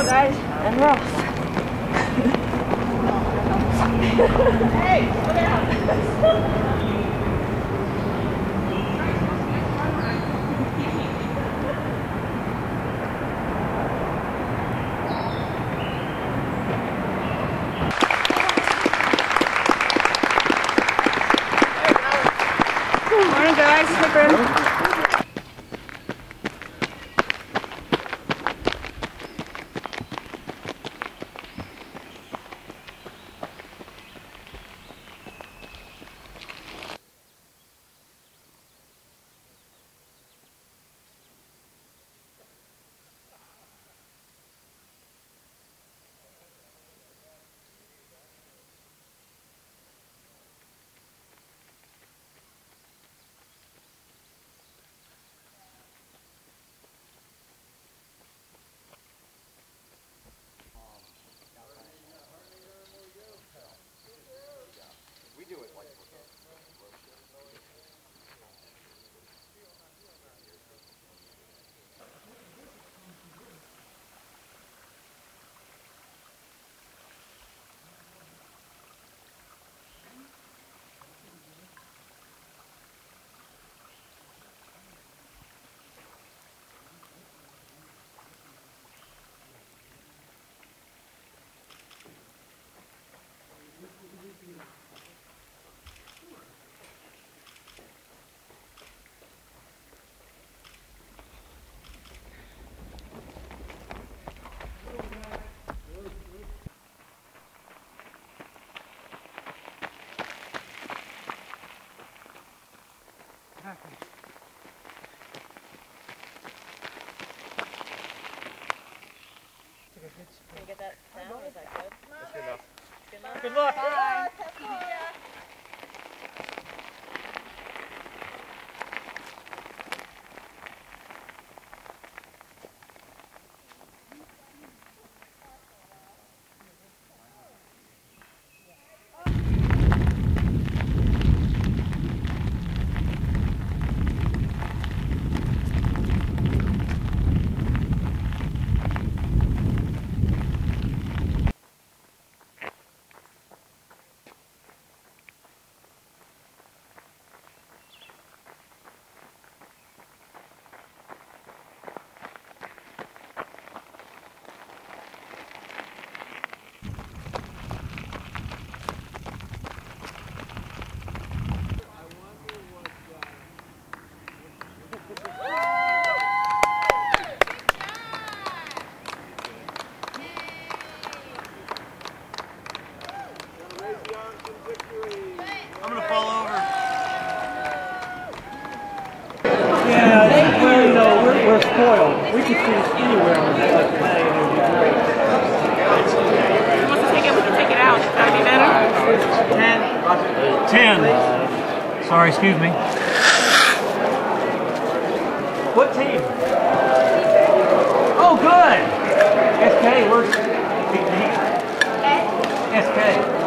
out, guys. And Ross. hey, out. Morning, guys. Hi, you get that down? Is that good? Good enough. Good enough? Good luck. Bye. Spoiled. We can see this anywhere on the like play and it'd be great. He wants to take it, we can take it out. That'd be better. Ten. Sorry, excuse me. What team? Oh, good. SK, where's SK?